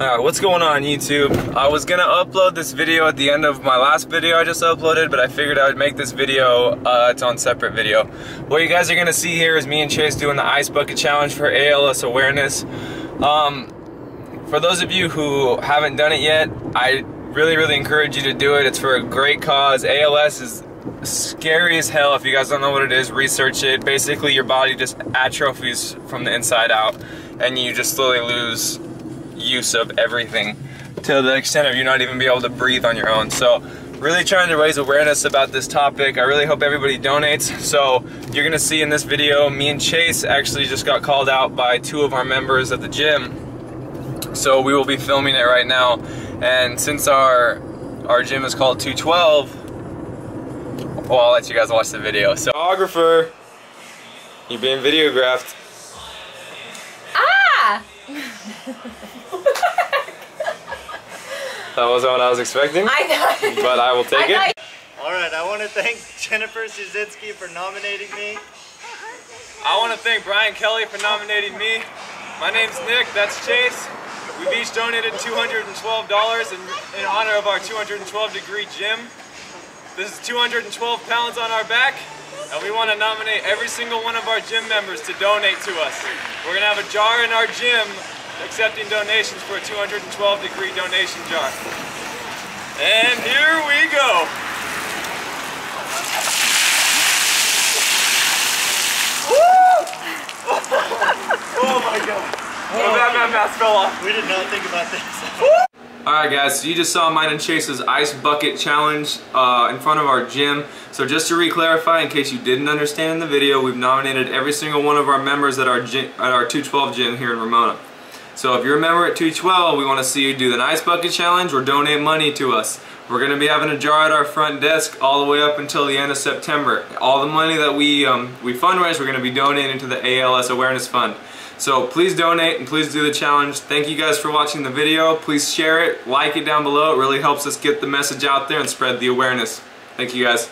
Alright, what's going on YouTube? I was gonna upload this video at the end of my last video I just uploaded, but I figured I would make this video uh, its own separate video. What you guys are gonna see here is me and Chase doing the Ice Bucket Challenge for ALS awareness. Um, for those of you who haven't done it yet, I really, really encourage you to do it. It's for a great cause. ALS is scary as hell. If you guys don't know what it is, research it. Basically, your body just atrophies from the inside out, and you just slowly lose use of everything to the extent of you not even be able to breathe on your own. So really trying to raise awareness about this topic. I really hope everybody donates. So you're gonna see in this video, me and Chase actually just got called out by two of our members at the gym. So we will be filming it right now. And since our our gym is called 212, well, I'll let you guys watch the video. So, photographer, you're being videographed. That wasn't what I was expecting. I know. But I will take I it. All right, I want to thank Jennifer Szynski for nominating me. I want to thank Brian Kelly for nominating me. My name's Nick, that's Chase. We've each donated $212 in, in honor of our 212 degree gym. This is 212 pounds on our back, and we want to nominate every single one of our gym members to donate to us. We're going to have a jar in our gym accepting donations for a 212 degree donation jar. And here we go. oh my god. Oh, that, that mask fell off. We did not think about this. Alright guys, so you just saw mine and Chase's Ice Bucket Challenge uh, in front of our gym. So just to re-clarify, in case you didn't understand in the video, we've nominated every single one of our members at our, gym, at our 212 gym here in Ramona. So if you're a member at 212, we want to see you do the Ice Bucket Challenge or donate money to us. We're going to be having a jar at our front desk all the way up until the end of September. All the money that we, um, we fundraise, we're going to be donating to the ALS Awareness Fund. So please donate and please do the challenge. Thank you guys for watching the video. Please share it, like it down below. It really helps us get the message out there and spread the awareness. Thank you guys.